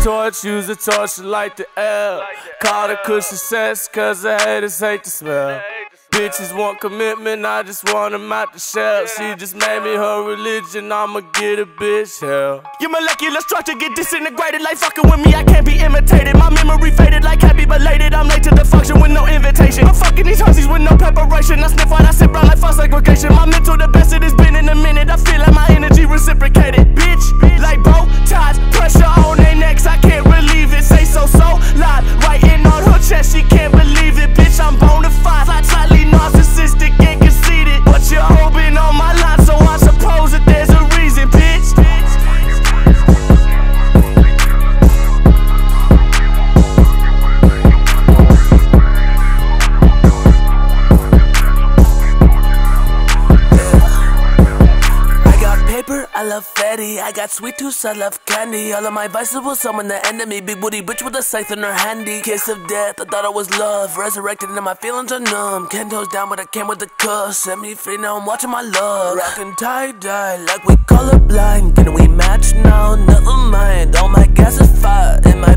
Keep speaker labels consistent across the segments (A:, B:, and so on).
A: touch, use a torch to light the L. Call the cushion sex, cause the haters hate the smell. Bitches want commitment, I just want them out the shell. She just made me her religion, I'ma get a bitch hell. Your molecular structure get disintegrated like fucking with me, I can't be imitated. My memory faded like happy belated. I'm late to the function with no invitation. I'm fucking these hussies with no preparation. I sniff while I sit round like fuck segregation. My mental the best it has been in a minute. I feel like my energy reciprocated. Right in
B: I love fatty. I got sweet tooth, I love candy. All of my vices will summon the enemy. Big booty bitch with a scythe in her handy. Kiss of death, I thought it was love. Resurrected and my feelings are numb. Ten toes down, but I came with the cuss. Set me free, now I'm watching my love. Rockin' tie dye like we colorblind. Can we match now? Never mind. All my gas is fire. And my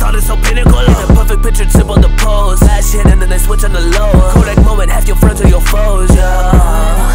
B: thought it's so pinnacle. In a perfect picture, tip on the pose. Bad shit and then they switch on the low Kodak moment, half your friends are your foes, yeah.